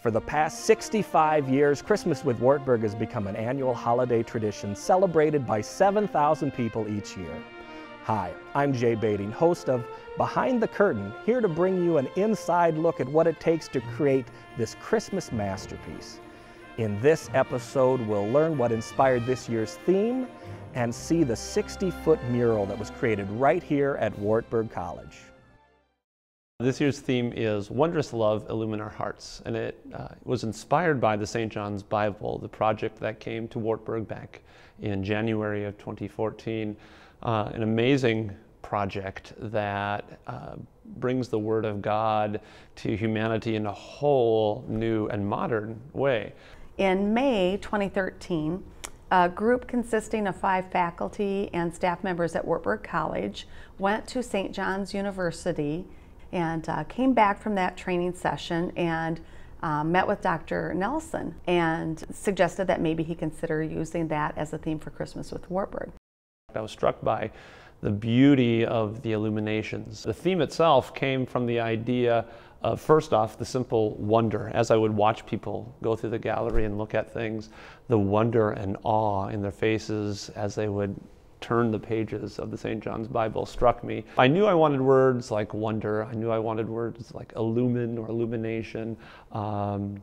For the past 65 years, Christmas with Wartburg has become an annual holiday tradition celebrated by 7,000 people each year. Hi, I'm Jay Bading, host of Behind the Curtain, here to bring you an inside look at what it takes to create this Christmas masterpiece. In this episode, we'll learn what inspired this year's theme and see the 60 foot mural that was created right here at Wartburg College. This year's theme is Wondrous Love Illumine Our Hearts, and it uh, was inspired by the St. John's Bible, the project that came to Wartburg back in January of 2014. Uh, an amazing project that uh, brings the Word of God to humanity in a whole new and modern way. In May 2013, a group consisting of five faculty and staff members at Wartburg College went to St. John's University and uh, came back from that training session and um, met with Dr. Nelson and suggested that maybe he consider using that as a theme for Christmas with Wartburg. I was struck by the beauty of the illuminations. The theme itself came from the idea of, first off, the simple wonder. As I would watch people go through the gallery and look at things, the wonder and awe in their faces as they would turn the pages of the St. John's Bible struck me. I knew I wanted words like wonder, I knew I wanted words like illumine or illumination. Um,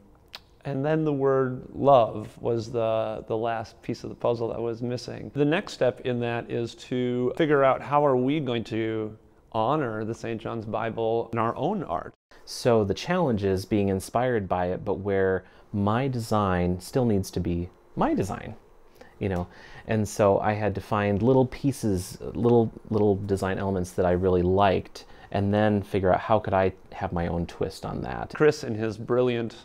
and then the word love was the, the last piece of the puzzle that was missing. The next step in that is to figure out how are we going to honor the St. John's Bible in our own art. So the challenge is being inspired by it, but where my design still needs to be my design you know? And so i had to find little pieces little little design elements that i really liked and then figure out how could i have my own twist on that. Chris in his brilliant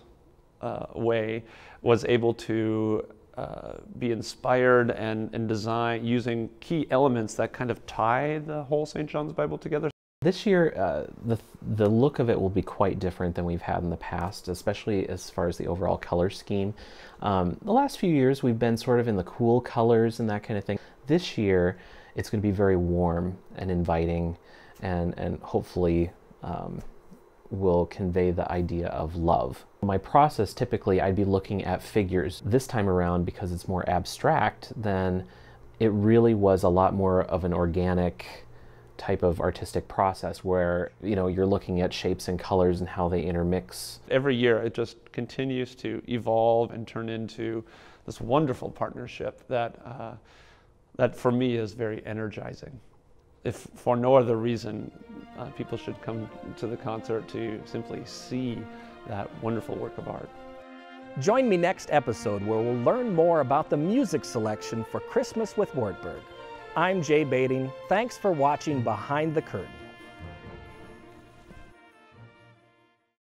uh, way was able to uh, be inspired and, and design using key elements that kind of tie the whole st john's bible together this year, uh, the, the look of it will be quite different than we've had in the past, especially as far as the overall color scheme. Um, the last few years, we've been sort of in the cool colors and that kind of thing. This year, it's going to be very warm and inviting, and, and hopefully um, will convey the idea of love. My process, typically, I'd be looking at figures. This time around, because it's more abstract, then it really was a lot more of an organic type of artistic process where you know you're looking at shapes and colors and how they intermix. Every year it just continues to evolve and turn into this wonderful partnership that uh, that for me is very energizing. If for no other reason, uh, people should come to the concert to simply see that wonderful work of art. Join me next episode where we'll learn more about the music selection for Christmas with Wartburg. I'm Jay Bading. Thanks for watching Behind the Curtain.